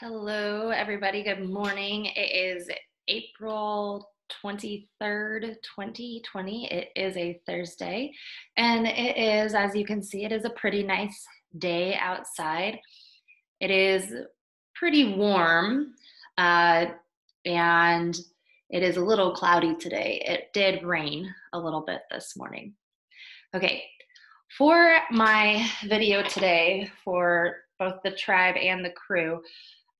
Hello, everybody. Good morning. It is April 23rd, 2020. It is a Thursday, and it is, as you can see, it is a pretty nice day outside. It is pretty warm, uh, and it is a little cloudy today. It did rain a little bit this morning. Okay, for my video today, for both the tribe and the crew,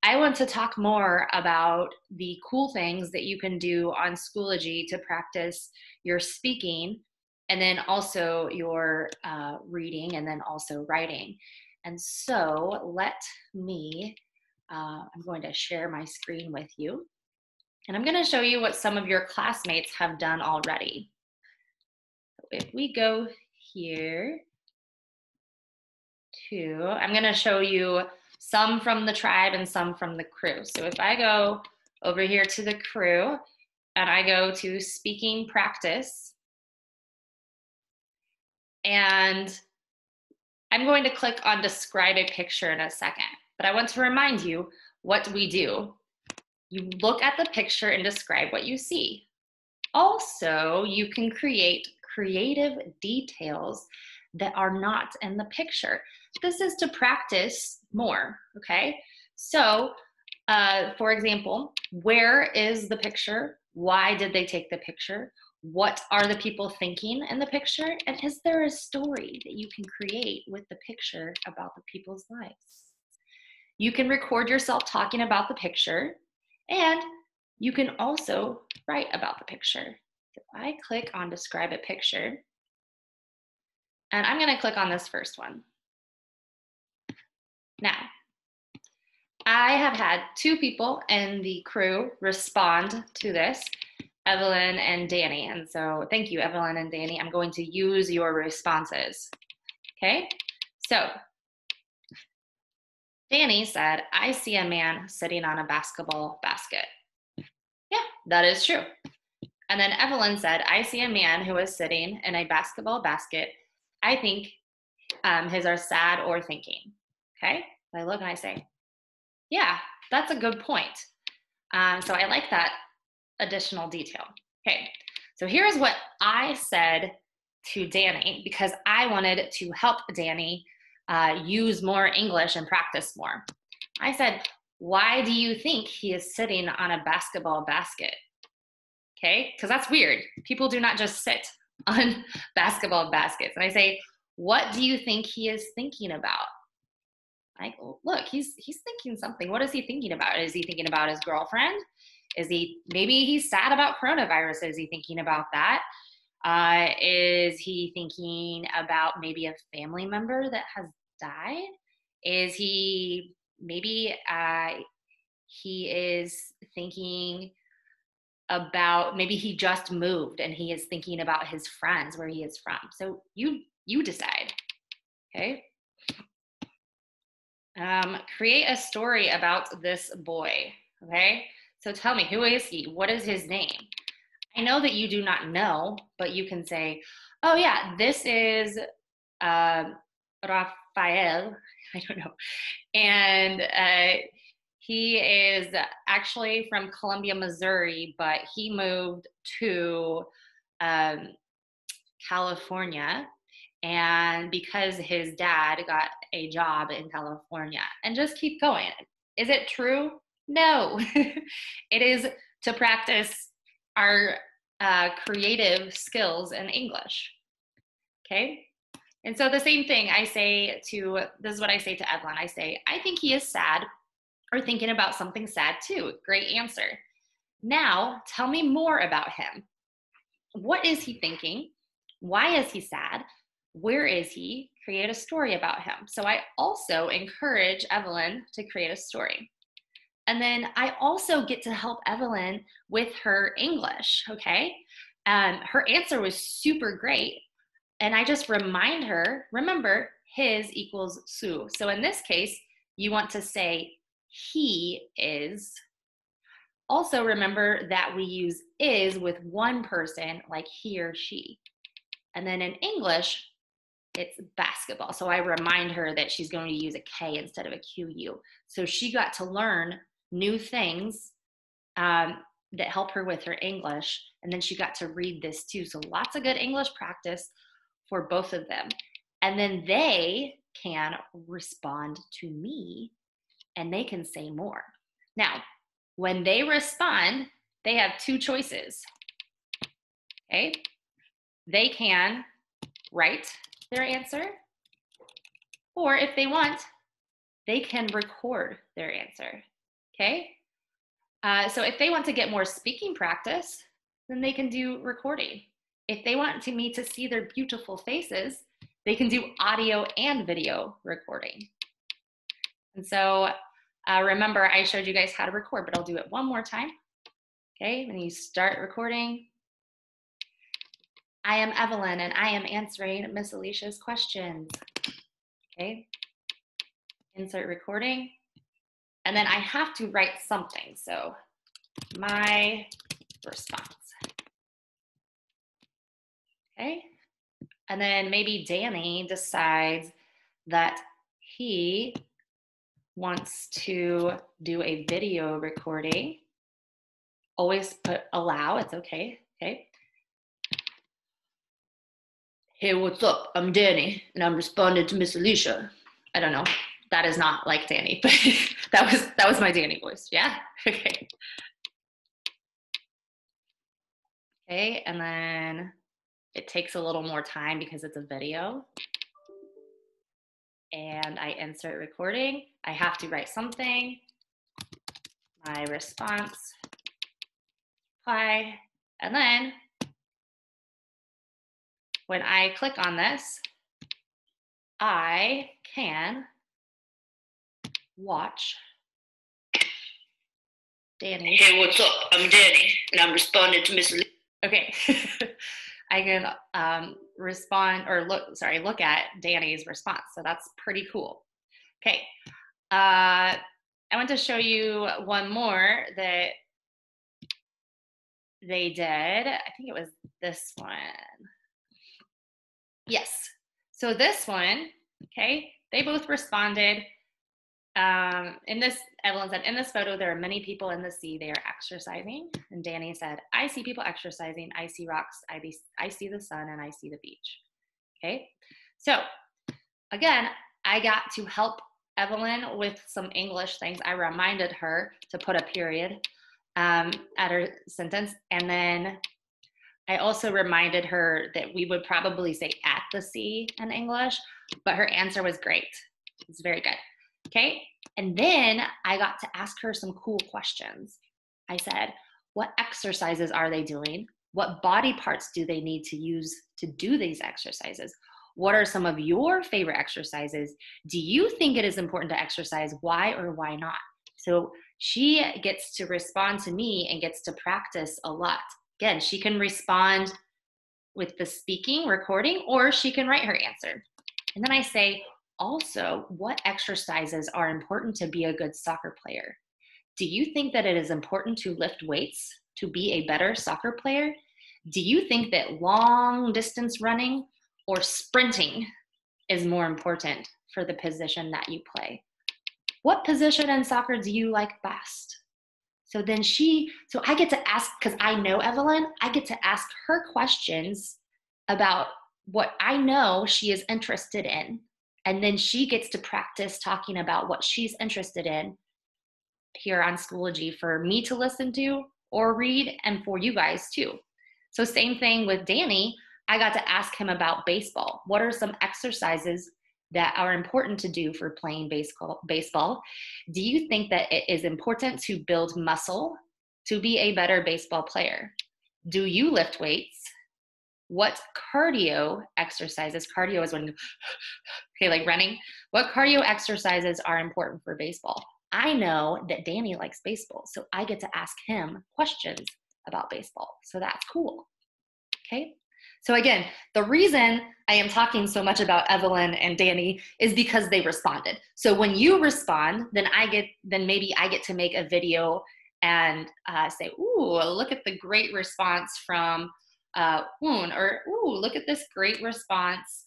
I want to talk more about the cool things that you can do on Schoology to practice your speaking and then also your uh, reading and then also writing. And so let me, uh, I'm going to share my screen with you. And I'm going to show you what some of your classmates have done already. If we go here to, I'm going to show you some from the tribe and some from the crew. So if I go over here to the crew and I go to speaking practice, and I'm going to click on describe a picture in a second, but I want to remind you what we do. You look at the picture and describe what you see. Also, you can create creative details that are not in the picture. This is to practice more, okay? So, uh, for example, where is the picture? Why did they take the picture? What are the people thinking in the picture? And is there a story that you can create with the picture about the people's lives? You can record yourself talking about the picture, and you can also write about the picture. If I click on describe a picture, and I'm going to click on this first one. Now, I have had two people in the crew respond to this, Evelyn and Danny. And so thank you, Evelyn and Danny. I'm going to use your responses. Okay, so Danny said, I see a man sitting on a basketball basket. Yeah, that is true. And then Evelyn said, I see a man who is sitting in a basketball basket I think um, his are sad or thinking. Okay. I look and I say, yeah, that's a good point. Um, so I like that additional detail. Okay. So here's what I said to Danny because I wanted to help Danny uh, use more English and practice more. I said, why do you think he is sitting on a basketball basket? Okay, because that's weird. People do not just sit on basketball baskets. And I say, what do you think he is thinking about? Like, look, he's he's thinking something. What is he thinking about? Is he thinking about his girlfriend? Is he maybe he's sad about coronavirus? Is he thinking about that? Uh, is he thinking about maybe a family member that has died? Is he maybe uh, he is thinking about maybe he just moved and he is thinking about his friends where he is from so you you decide okay um, create a story about this boy okay? So tell me who is he? What is his name? I know that you do not know but you can say oh yeah this is uh, rafael. I don't know. And uh, he is actually from Columbia, Missouri, but he moved to um, California. And because his dad got a job in California, and just keep going. Is it true? No. it is to practice our uh, creative skills in English. Okay? And so the same thing I say to this is what I say to Evelyn. I say, I think he is sad or thinking about something sad too. Great answer. Now, tell me more about him. What is he thinking? Why is he sad? Where is he? Create a story about him. So I also encourage Evelyn to create a story. And then I also get to help Evelyn with her English, okay? Um, her answer was super great. And I just remind her remember, his equals su. So in this case, you want to say he is. Also, remember that we use is with one person, like he or she. And then in English, it's basketball. So I remind her that she's going to use a K instead of a QU. So she got to learn new things um, that help her with her English. And then she got to read this too. So lots of good English practice for both of them. And then they can respond to me and they can say more. Now, when they respond, they have two choices. Okay? They can write their answer, or if they want, they can record their answer. Okay? Uh, so if they want to get more speaking practice, then they can do recording. If they want to me to see their beautiful faces, they can do audio and video recording. And so uh, remember, I showed you guys how to record, but I'll do it one more time. Okay, when you start recording, I am Evelyn and I am answering Miss Alicia's questions. Okay, insert recording. And then I have to write something. So my response. Okay. And then maybe Danny decides that he wants to do a video recording. Always put allow, it's okay. Okay. Hey, what's up? I'm Danny and I'm responding to Miss Alicia. I don't know that is not like Danny, but that was that was my Danny voice. Yeah. Okay. Okay, and then it takes a little more time because it's a video. And I insert recording. I have to write something. My response, apply, and then when I click on this, I can watch Danny. Hey, what's up? I'm Danny, and I'm responding to Miss. Lee. Okay, I can um, respond or look. Sorry, look at Danny's response. So that's pretty cool. Okay, uh, I want to show you one more that they did. I think it was this one. Yes. So this one, okay, they both responded um, in this, Evelyn said, in this photo, there are many people in the sea. They are exercising. And Danny said, I see people exercising. I see rocks. I, be, I see the sun and I see the beach. Okay. So again, I got to help Evelyn with some English things. I reminded her to put a period um, at her sentence. And then I also reminded her that we would probably say at the sea in English, but her answer was great. It's very good. Okay. And then I got to ask her some cool questions. I said, What exercises are they doing? What body parts do they need to use to do these exercises? What are some of your favorite exercises? Do you think it is important to exercise? Why or why not? So she gets to respond to me and gets to practice a lot. Again, she can respond with the speaking, recording, or she can write her answer. And then I say, also what exercises are important to be a good soccer player. Do you think that it is important to lift weights to be a better soccer player? Do you think that long distance running or sprinting is more important for the position that you play? What position in soccer do you like best? So then she, so I get to ask, because I know Evelyn, I get to ask her questions about what I know she is interested in and then she gets to practice talking about what she's interested in here on Schoology for me to listen to or read and for you guys too. So, same thing with Danny. I got to ask him about baseball. What are some exercises that are important to do for playing baseball? Baseball. Do you think that it is important to build muscle to be a better baseball player? Do you lift weights? what cardio exercises, cardio is when, okay, like running, what cardio exercises are important for baseball? I know that Danny likes baseball, so I get to ask him questions about baseball. So that's cool. Okay. So again, the reason I am talking so much about Evelyn and Danny is because they responded. So when you respond, then I get, then maybe I get to make a video and uh, say, "Ooh, look at the great response from uh, wound or ooh look at this great response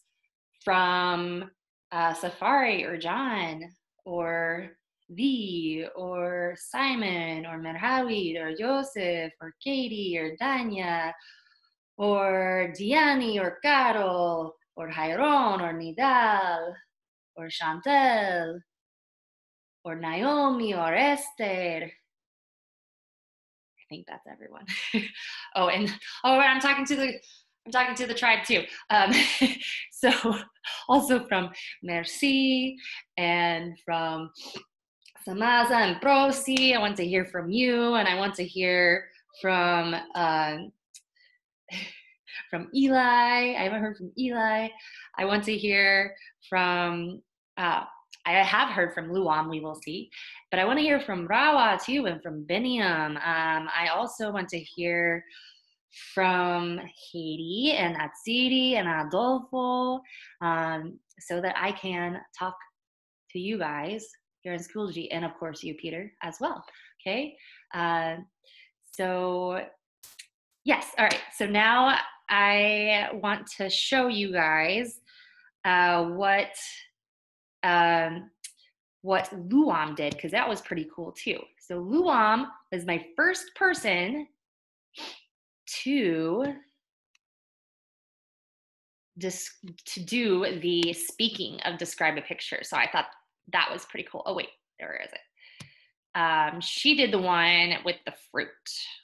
from uh, Safari or John or V or Simon or Merhawi or Joseph or Katie or Danya or Diani or Carol or Jairon or Nidal or Chantel or Naomi or Esther. I think that's everyone. oh, and oh, I'm talking to the I'm talking to the tribe too. Um, so also from Merci and from Samaza and Prosi. I want to hear from you, and I want to hear from uh, from Eli. I haven't heard from Eli. I want to hear from. Uh, I have heard from Luam. We will see, but I want to hear from Rawa too, and from Biniam. Um, I also want to hear from Haiti and Atsiri and Adolfo, um, so that I can talk to you guys here in Schoology, and of course you, Peter, as well. Okay, uh, so yes, all right. So now I want to show you guys uh, what um, what Luam did because that was pretty cool too. So Luam was my first person to dis- to do the speaking of describe a picture. So I thought that was pretty cool. Oh wait, there is it. Um, she did the one with the fruit.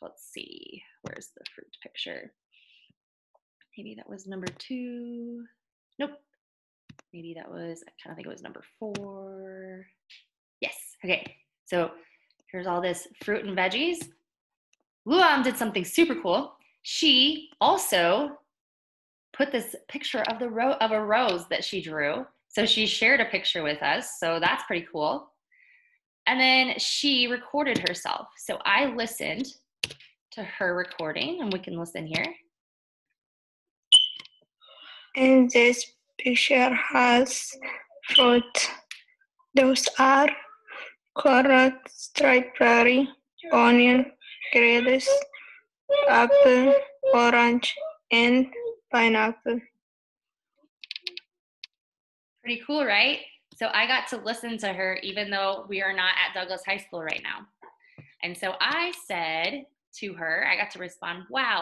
Let's see, where's the fruit picture? Maybe that was number two. Nope. Maybe that was, I kind of think it was number four. Yes, okay. So here's all this fruit and veggies. Luam did something super cool. She also put this picture of the ro- of a rose that she drew so she shared a picture with us. So that's pretty cool. And then she recorded herself. So I listened to her recording, and we can listen here. And this picture has fruit. Those are carrot, strawberry, onion, grapes, apple, orange, and pineapple. Pretty cool, right? So I got to listen to her even though we are not at Douglas High School right now. And so I said to her, I got to respond, Wow,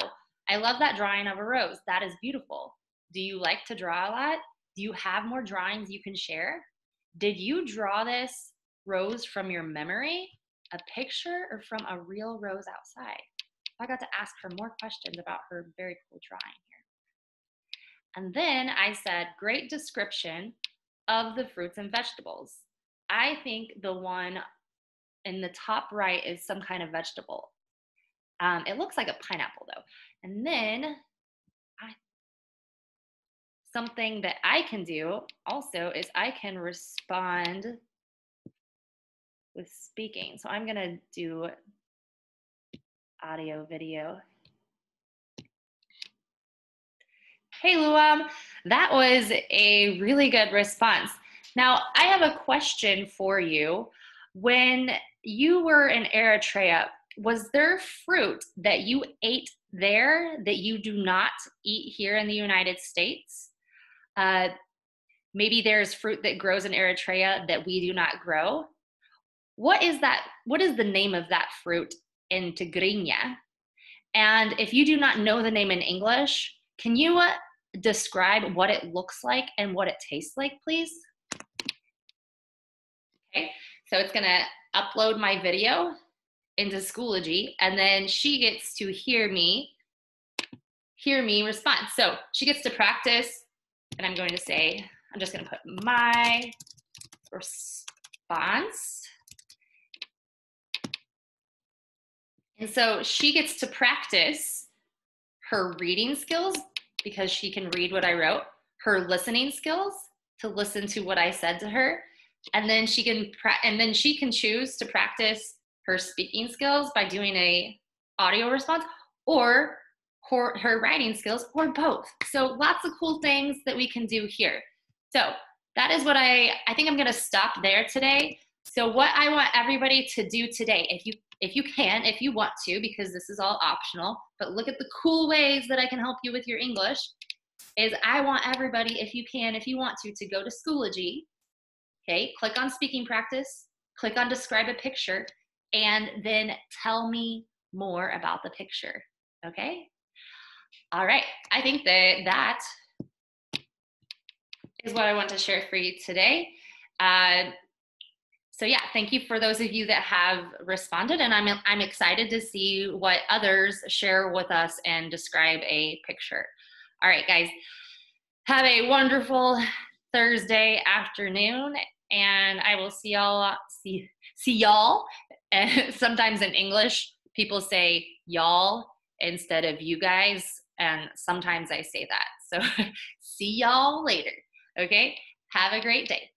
I love that drawing of a rose. That is beautiful. Do you like to draw a lot? Do you have more drawings you can share? Did you draw this rose from your memory, a picture, or from a real rose outside? I got to ask her more questions about her very cool drawing here. And then I said, Great description of the fruits and vegetables. I think the one in the top right is some kind of vegetable. Um, it looks like a pineapple though. And then I, something that I can do also is I can respond with speaking. So I'm gonna do audio video. Hey, Luam, that was a really good response. Now, I have a question for you. When you were in Eritrea, was there fruit that you ate there that you do not eat here in the United States? Uh, maybe there's fruit that grows in Eritrea that we do not grow. What is that? What is the name of that fruit in Tigrinya? And if you do not know the name in English, can you uh, describe what it looks like and what it tastes like, please? Okay, so it's gonna upload my video into Schoology, and then she gets to hear me, hear me respond. So she gets to practice, and I'm going to say, I'm just gonna put my response. And so she gets to practice her reading skills because she can read what I wrote, her listening skills to listen to what I said to her, and then she can pra- and then she can choose to practice her speaking skills by doing a audio response or her, her writing skills or both. So lots of cool things that we can do here. So that is what I I think I'm going to stop there today. So what I want everybody to do today, if you if you can, if you want to, because this is all optional, but look at the cool ways that I can help you with your English, is I want everybody, if you can, if you want to, to go to Schoology. Okay, click on speaking practice, click on describe a picture, and then tell me more about the picture. Okay? All right, I think that that is what I want to share for you today. Uh, so yeah, thank you for those of you that have responded, and I'm I'm excited to see what others share with us and describe a picture. All right, guys, have a wonderful Thursday afternoon, and I will see y'all see see y'all. Sometimes in English, people say y'all instead of you guys, and sometimes I say that. So see y'all later. Okay, have a great day.